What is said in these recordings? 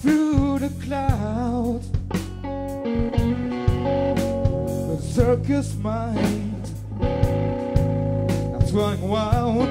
through the clouds. A circus mind that's running wild.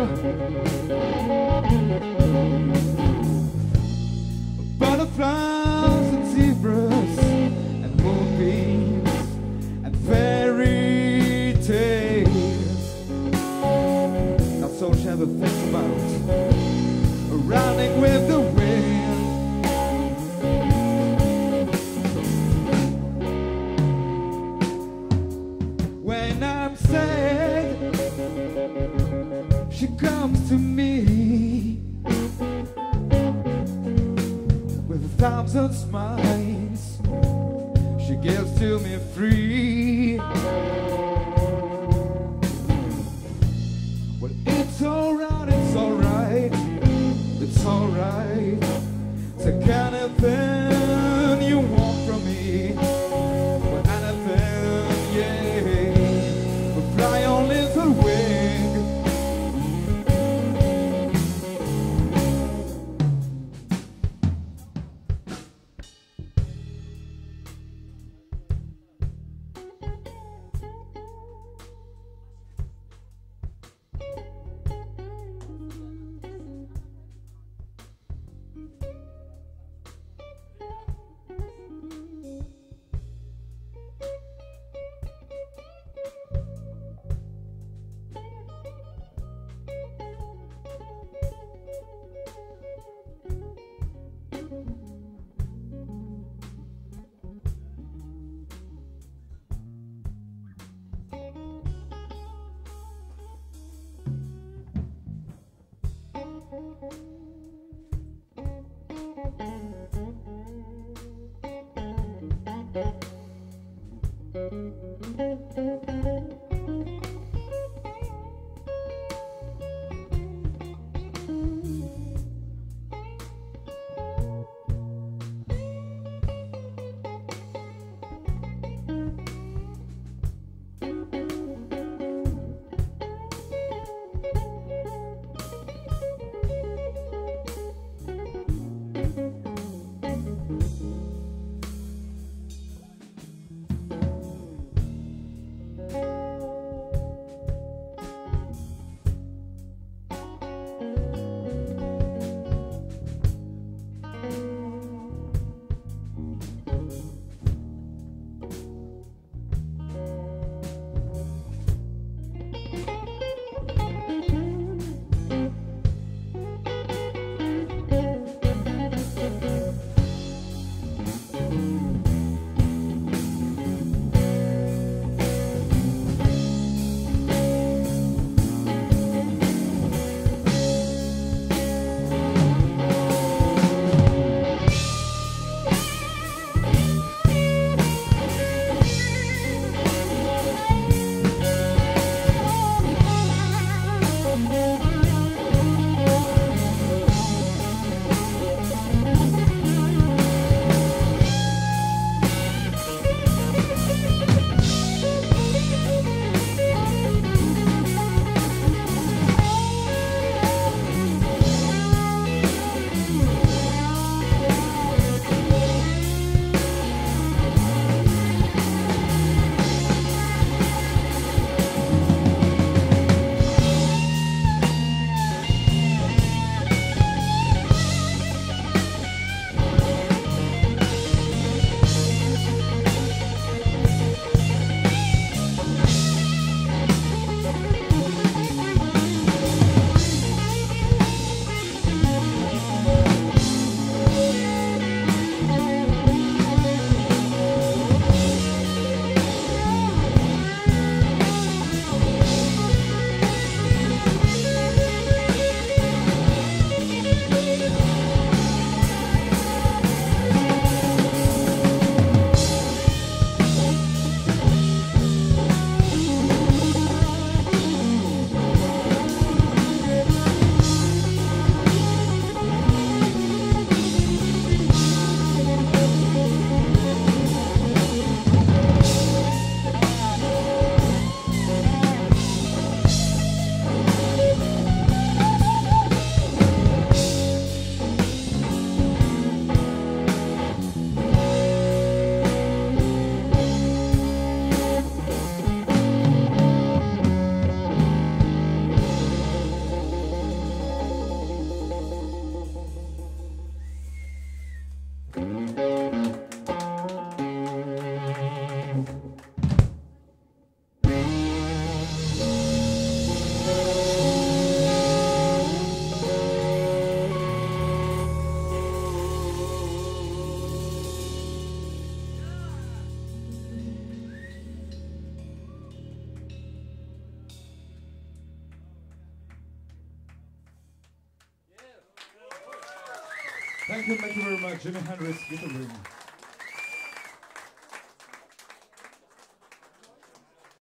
She comes to me with a thousand smiles. She gives to me free. Well, it's alright, it's alright, it's alright. Take anything you want from me. Well, anything, yeah. But fly on little wing. thank you Thank you, thank you very much, Jimi Hendrix, Guitar Ring.